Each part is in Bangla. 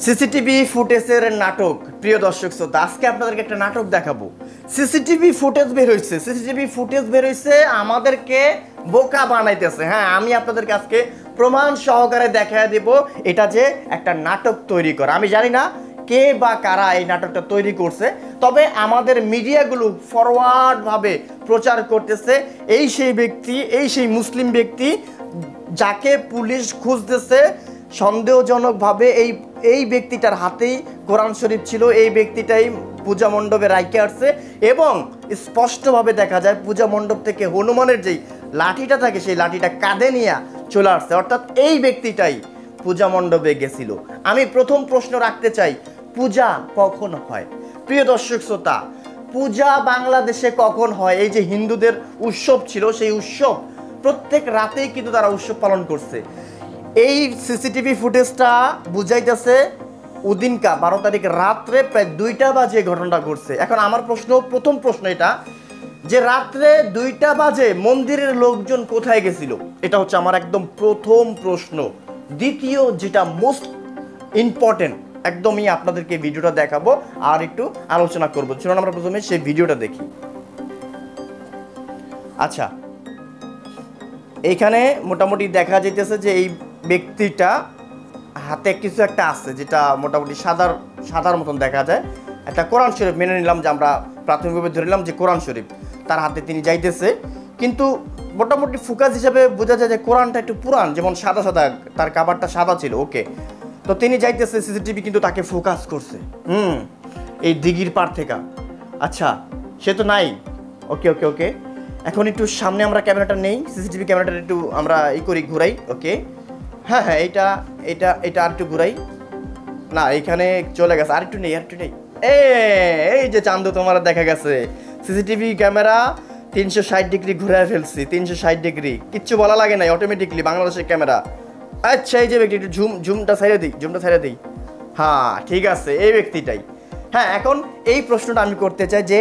সিসিটিভি ফুটেজের নাটক। প্রিয় দর্শক শ্রোতা, আজকে আপনাদেরকে একটা নাটক দেখাবো। সিসিটিভি ফুটেজ বের হয়েছে সিসিটিভি ফুটেজ বের হয়েছে আমাদেরকে বোকা বানাইতেছে। হ্যাঁ আমি আপনাদেরকে আজকে প্রমাণ সহকারে দেখায় দেব এটা যে একটা নাটক তৈরি করা। আমি জানি না কে বা কারা এই নাটকটা তৈরি করছে, তবে আমাদের মিডিয়াগুলো ফরওয়ার্ডভাবে প্রচার করতেছে। এই সেই ব্যক্তি, এই সেই মুসলিম ব্যক্তি, যাকে পুলিশ খুঁজতেছে, সন্দেহজনকভাবে এই এই ব্যক্তিটার হাতেই কোরআন শরীফ ছিল, এই ব্যক্তিটাই পূজা মণ্ডপে রাইকে আসছে এবং স্পষ্টভাবে দেখা যায় পূজা মণ্ডপ থেকে হনুমানের যেই লাঠিটা থাকে, সেই লাঠিটা কাঁধে নিয়ে চলে আসছে। অর্থাৎ এই ব্যক্তিটাই পূজা মণ্ডপে গেছিল। আমি প্রথম প্রশ্ন রাখতে চাই, পূজা কখন হয়? প্রিয় দর্শক শ্রোতা, পূজা বাংলাদেশে কখন হয়? এই যে হিন্দুদের উৎসব ছিল, সেই উৎসব প্রত্যেক রাতেই কিন্তু তারা উৎসব পালন করছে। এই সিসিটিভি ফুটেজটা বুঝাইতেছে উদিনকা বারো তারিখ রাত্রে প্রায় দুইটা বাজে ঘটনাটা ঘটছে। এখন আমার প্রশ্ন, প্রথম প্রশ্ন এটা, যে রাত্রে দুইটা বাজে মন্দিরের লোকজন কোথায় গেছিল? এটা হচ্ছে আমার একদম প্রথম প্রশ্ন। দ্বিতীয় যেটা মোস্ট ইম্পর্টেন্ট একদমই আপনাদেরকে ভিডিওটা দেখাবো, আর একটু আলোচনা করব। চলুন আমরা প্রথমে সেই ভিডিওটা দেখি। আচ্ছা এইখানে মোটামুটি দেখা যাইতেছে যে এই ব্যক্তিটা হাতে কিছু একটা আছে, যেটা মোটামুটি সাদার সাদার মতন দেখা যায়। একটা কোরআন শরীফ মেনে নিলাম যে আমরা প্রাথমিকভাবে ধরে নিলাম যে কোরআন শরীফ, তার হাতে তিনি যাইতেছে। কিন্তু মোটামুটি ফুকাস হিসাবে বোঝা যায় যে কোরআনটা একটু পুরান, যেমন সাদা সাদা, তার কাবারটা সাদা ছিল ওকে তো তিনি যাইতেছে সিসিটিভি কিন্তু তাকে ফোকাস করছে, হুম, এই দিঘির পার থেকে। আচ্ছা সে তো নাই। ওকে ওকে ওকে এখন একটু সামনে আমরা ক্যামেরাটা নেই সিসিটিভি ক্যামেরাটা একটু আমরা ই করি, ঘুরাই ওকে হ্যাঁ হ্যাঁ এটা এটা আর একটু ঘুরাই। না এইখানে চলে গেছে আর একটু নেই আর একটু নেই এই যে চান্দু তোমার দেখা গেছে। সিসিটিভি ক্যামেরা তিনশো ষাট ডিগ্রি ঘুরে ফেলছি, তিনশো ষাট ডিগ্রি। কিচ্ছু বলা লাগে নাই অটোমেটিকলি বাংলাদেশের ক্যামেরা। আচ্ছা এই যে ব্যক্তি, একটু ঝুম, ঝুমটা ছাইড়ে দিই, ঝুমটা ছাইড়ে দিই। হ্যাঁ ঠিক আছে, এই ব্যক্তিটাই। হ্যাঁ এখন এই প্রশ্নটা আমি করতে চাই যে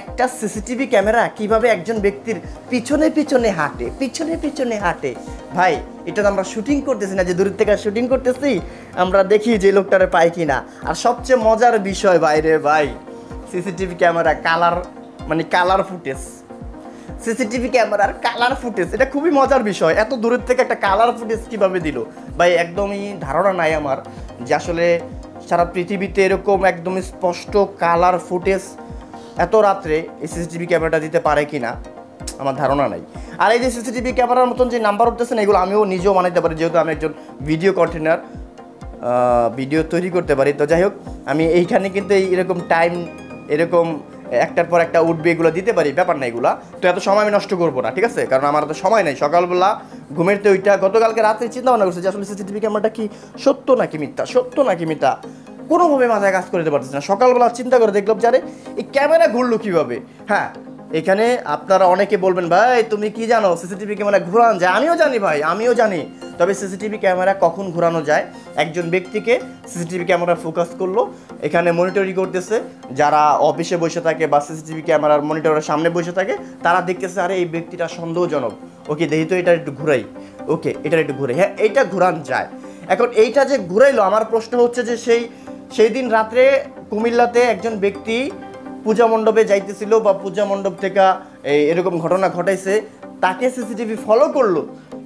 একটা সিসিটিভি ক্যামেরা কীভাবে একজন ব্যক্তির পিছনে পিছনে হাঁটে, পিছনে পিছনে হাঁটে? ভাই, এটা তো আমরা শুটিং করতেছি না, যে দূর থেকে শুটিং করতেছি, আমরা দেখি যে লোকটারে পাই কিনা। আর সবচেয়ে মজার বিষয় বাইরে ভাই, সিসিটিভি ক্যামেরা কালার মানে কালার ফুটেজ সিসিটিভি ক্যামেরার কালার ফুটেজ এটা খুবই মজার বিষয়। এত দূরের থেকে একটা কালার ফুটেজ কীভাবে দিল? ভাই, একদমই ধারণা নাই আমার যে আসলে সারা পৃথিবীতে এরকম একদম স্পষ্ট কালার ফুটেজ এত রাত্রে এই সিসিটিভি ক্যামেরাটা দিতে পারে কি না আমার ধারণা নাই। আর এই যে সিসিটিভি ক্যামেরার মতন যে নাম্বার উঠতেছে না, এগুলো আমিও নিজেও মানাইতে পারি, যেহেতু আমি একজন ভিডিও কন্টেনার ভিডিও তৈরি করতে পারি। তো যাই হোক, আমি এইখানে কিন্তু এরকম টাইম এরকম একটার পর একটা উঠবে, এগুলো দিতে পারি, ব্যাপার না এগুলো। তো এত সময় আমি নষ্ট করব না, ঠিক আছে? কারণ আমার তো সময় নেই। সকালবেলা ঘুমের তো ওইটা, গতকালকে রাতে চিন্তা ভাবনা করছে যে আসলে সিসিটিভি ক্যামেরাটা কি সত্য নাকি মিথ্যা? সত্য নাকি মিথ্যা? কোনোভাবে মাথায় কাজ করতে পারতেছে না। সকালবেলা চিন্তা করে দেখলাম যে, আরে, এই ক্যামেরা ঘুরলো কীভাবে? হ্যাঁ এখানে আপনারা অনেকে বলবেন, ভাই, তুমি কি জানো? সিসিটিভি ক্যামেরা ঘোরানো যায়? আমিও জানি, ভাই, আমিও জানি। তবে সিসিটিভি ক্যামেরা কখন ঘোরানো যায়? একজন ব্যক্তিকে সিসিটিভি ক্যামেরা ফোকাস করল, এখানে মনিটরিং করতেছে। যারা অফিসে বসে থাকে বা সিসিটিভি ক্যামেরার মনিটরের সামনে বসে থাকে, তারা দেখতেছে, আরে, এই ব্যক্তিটা সন্দেহজনক। ওকে দেখি তো এটা একটু ঘুরাই। ওকে এটা একটু ঘুরে হ্যাঁ এইটা ঘুরান যায়। এখন এইটা যে ঘুরাইলো, আমার প্রশ্ন হচ্ছে যে সেই সেই দিন রাত্রে কুমিল্লাতে একজন ব্যক্তি পূজা মণ্ডপে যাইতেছিল বা পূজা মণ্ডপ থেকে এই এরকম ঘটনা ঘটাইছে, তাকে সিসিটিভি ফলো করল।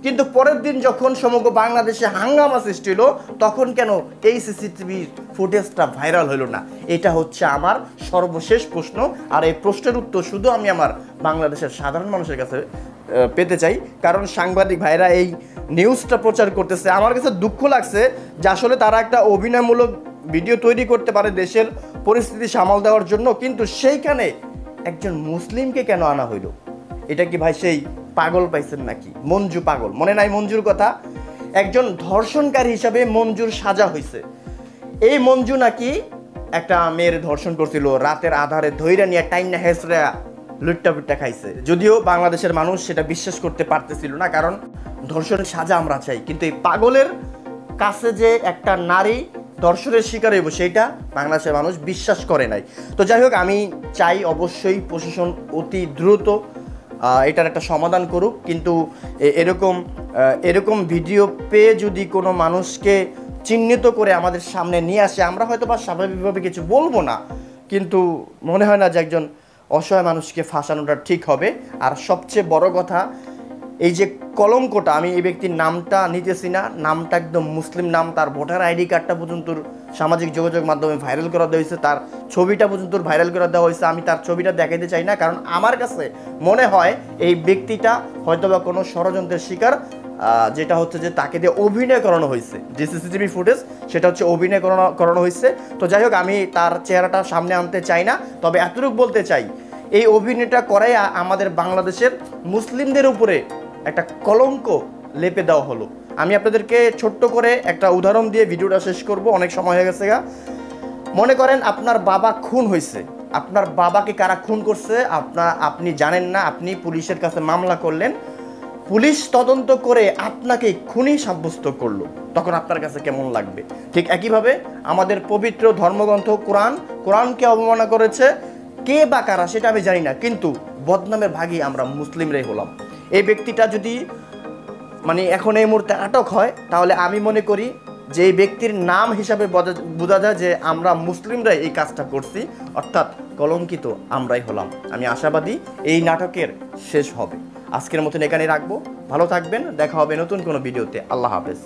কিন্তু পরের দিন যখন সমগ্র বাংলাদেশে হাঙ্গামা সৃষ্টি হলো, তখন কেন এই সিসিটিভি ফুটেজটা ভাইরাল হলো না? এটা হচ্ছে আমার সর্বশেষ প্রশ্ন। আর এই প্রশ্নের উত্তর শুধু আমি আমার বাংলাদেশের সাধারণ মানুষের কাছে পেতে চাই। কারণ সাংবাদিক ভাইরা এই নিউজটা প্রচার করতেছে। আমার কাছে দুঃখ লাগছে যে আসলে তারা একটা অভিনয়মূলক ভিডিও তৈরি করতে পারে দেশের পরিস্থিতি সামাল দেওয়ার জন্য কিন্তু সেইখানে একজন মুসলিমকে কেন আনা হইল? এটা কি ভাই সেই পাগল পাইছেন নাকি? মঞ্জু পাগল। মনে নাই মঞ্জুর কথা? একজন ধর্ষণকারী হিসাবে মঞ্জুর সাজা হয়েছে এই মঞ্জু নাকি একটা মেয়ের ধর্ষণ করছিল, রাতের আধারে ধৈর্য নিয়ে টাইনা হেসরা লুট্টা পুট্টা খাইছে। যদিও বাংলাদেশের মানুষ সেটা বিশ্বাস করতে পারতেছিল না, কারণ ধর্ষণ সাজা আমরা চাই। কিন্তু এই পাগলের কাছে যে একটা নারী দর্শনের শিকার হইব সেইটা বাংলাদেশের মানুষ বিশ্বাস করে নাই। তো যাই হোক, আমি চাই অবশ্যই প্রশাসন অতি দ্রুত এটার একটা সমাধান করুক। কিন্তু এরকম এরকম ভিডিও পেয়ে যদি কোনো মানুষকে চিহ্নিত করে আমাদের সামনে নিয়ে আসে, আমরা হয়তো বা স্বাভাবিকভাবে কিছু বলব না, কিন্তু মনে হয় না যে একজন অসহায় মানুষকে ফাঁসানোটা ঠিক হবে। আর সবচেয়ে বড় কথা এই যে কলঙ্কটা, আমি এই ব্যক্তির নামটা নিতেছি না, নামটা একদম মুসলিম নাম, তার ভোটার আইডি কার্ডটা পর্যন্ত সামাজিক যোগাযোগ মাধ্যমে ভাইরাল করা দেওয়া হয়েছে, তার ছবিটা পর্যন্ত ভাইরাল করা দেওয়া হয়েছে, আমি তার ছবিটা দেখাইতে চাই না, কারণ আমার কাছে মনে হয় এই ব্যক্তিটা হয়তোবা কোনো ষড়যন্ত্রের শিকার যেটা হচ্ছে যে তাকে দিয়ে অভিনয় করানো হয়েছে। যে সিসিটিভি ফুটেজ সেটা হচ্ছে অভিনয় করানো করানো হয়েছে। তো যাই হোক, আমি তার চেহারাটা সামনে আনতে চাই না, তবে এতটুকু বলতে চাই, এই অভিনয়টা করাই আমাদের বাংলাদেশের মুসলিমদের উপরে একটা কলঙ্ক লেপে দেওয়া হলো। আমি আপনাদেরকে ছোট্ট করে একটা উদাহরণ দিয়ে ভিডিওটা শেষ করব, অনেক সময় হয়ে গেছে গা। মনে করেন আপনার বাবা খুন হয়েছে। আপনার বাবাকে কারা খুন করছে? আপনার আপনি জানেন না, আপনি পুলিশের কাছে মামলা করলেন। পুলিশ তদন্ত করে আপনাকে খুনি সাব্যস্ত করল। তখন আপনার কাছে কেমন লাগবে? ঠিক একইভাবে আমাদের পবিত্র ধর্মগ্রন্থ কোরআন, কোরআনকে অবমাননা করেছে। কে বা কারা, সেটা আমি জানি না। কিন্তু বদনামের ভাগই আমরা মুসলিমরাই হলাম। এই ব্যক্তিটা যদি মানে এখন এই মুহূর্তে আটক হয়, তাহলে আমি মনে করি যে এই ব্যক্তির নাম হিসাবে বোঝা- যায় যে আমরা মুসলিমরাই এই কাজটা করছি, অর্থাৎ কলঙ্কিত আমরাই হলাম। আমি আশাবাদী এই নাটকের শেষ হবে। আজকের মতন এখানে রাখব। ভালো থাকবেন, দেখা হবে নতুন কোনো ভিডিওতে। আল্লাহ হাফেজ।